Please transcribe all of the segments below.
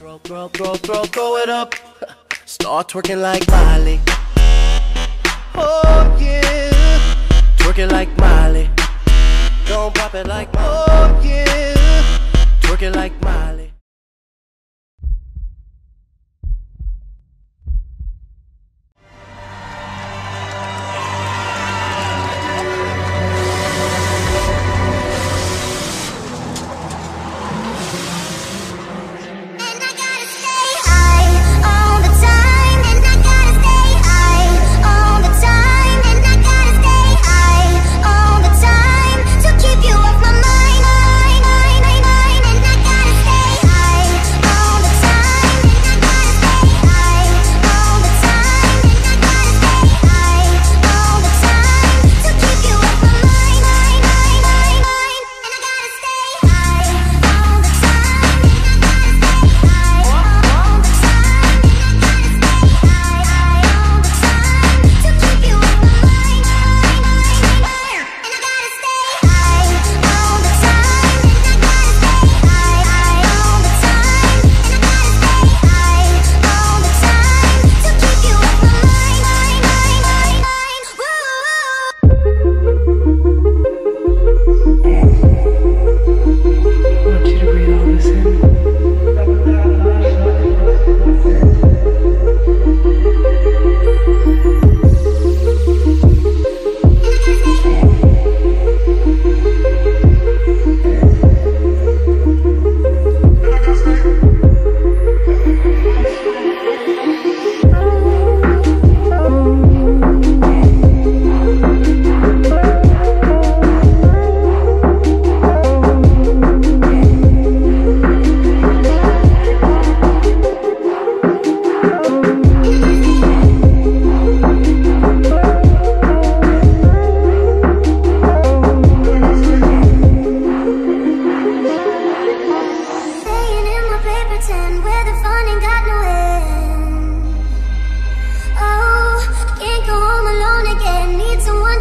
Throw, throw, throw, throw, throw it up. Start twerking like Miley. Oh yeah. Twerking like Miley. Don't pop it like oh yeah. Twerking like Miley.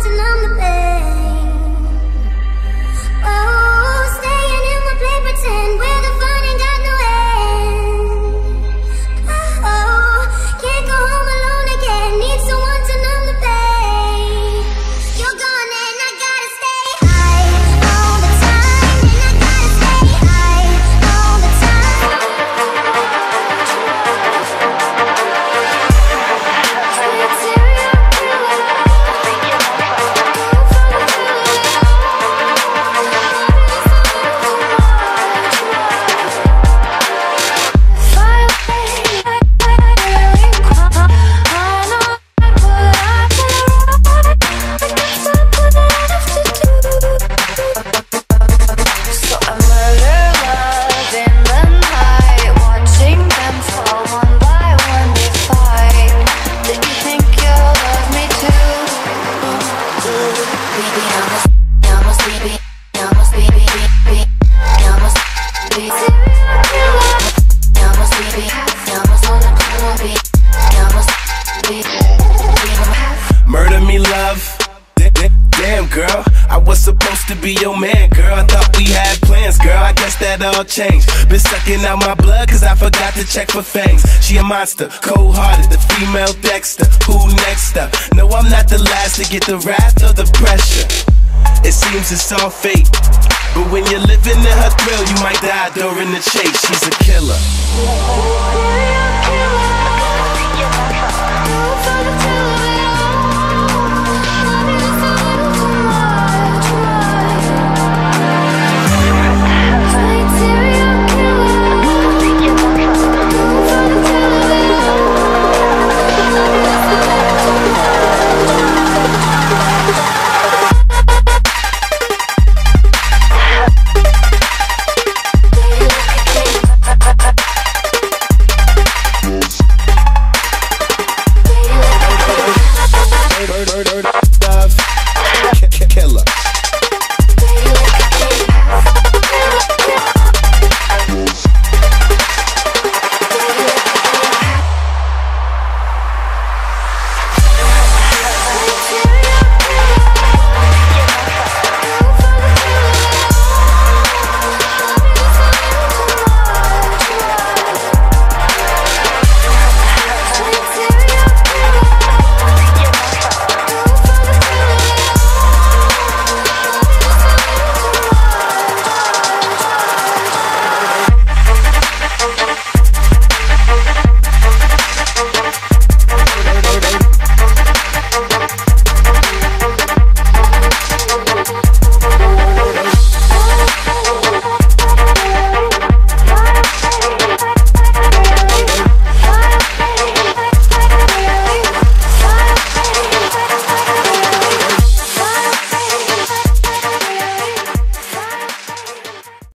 To numb the pain. Murder me, love was supposed to be your man, girl. I thought we had plans, girl. I guess that all changed. Been sucking out my blood, cause I forgot to check for fangs. She a monster, cold hearted, the female Dexter. Who next up? No, I'm not the last to get the wrath or the pressure. It seems it's all fate. But when you're living in her thrill, you might die during the chase. She's a killer. killer.